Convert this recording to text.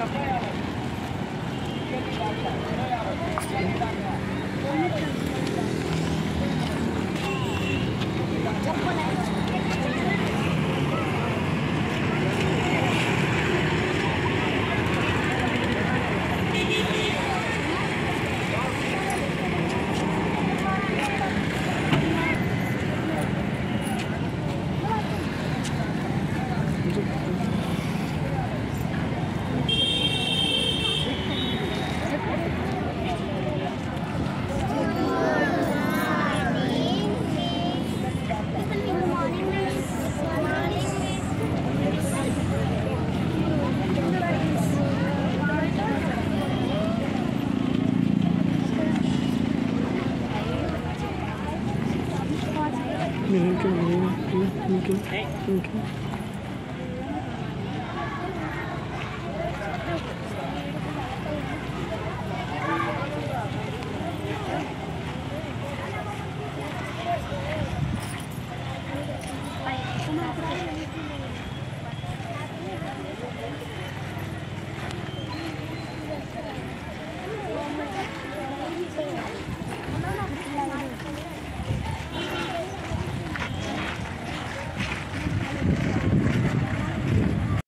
Thank you. mình cho mình mình cho mình cho